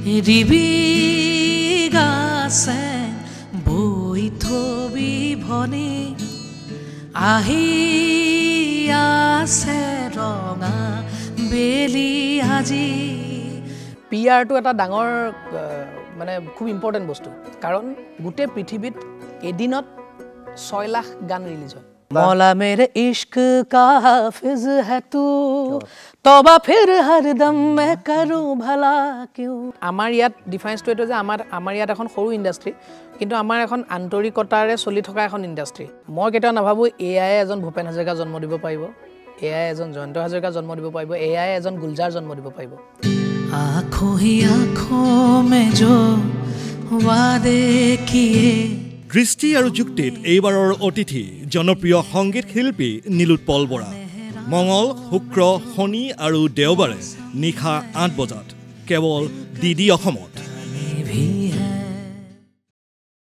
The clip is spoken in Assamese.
ৰিবি গাছে বৈ থবি ভনী। আহি আছে ৰঙা বেলি আজি। পি আৰটো এটা ডাঙৰ মানে খুব ইম্পৰ্টেণ্ট বস্তু। কাৰণ গোটেই পৃথিৱীত এদিনত ছয় লাখ গান ৰিলিজ হয়। मौला मेरे इश्क का हाफिज है तू तौबा फिर हरदम मैं करूं भला क्यों আমাৰ ইয়াত ডিফাৰেঞ্চটো এইটো যে আমাৰ আমাৰ ইয়াত এখন সৰু ইণ্ডাষ্ট্ৰি কিন্তু আমাৰ এখন আন্তৰিকতাৰে চলি থকা এখন ইণ্ডাষ্ট্ৰি মই কেতিয়াও নাভাবোঁ এ আই এজন ভূপেন হাজৰিকা জন্ম দিব পাৰিব এ আই এজন জয়ন্ত হাজৰিকা জন্ম দিব পাৰিব এ আই এজন গুলজাৰ জন্ম দিব পাৰিব आंखों ही आंखों में जो वादे किए দৃষ্টি আৰু যুক্তিত এইবাৰৰ অতিথি জনপ্ৰিয় সংগীত শিল্পী নীলোৎপল বৰা। মঙল শুক্ৰ শনি আৰু দেওবাৰে নিশা আঠ বজাত কেৱল ডি ডি অসমত।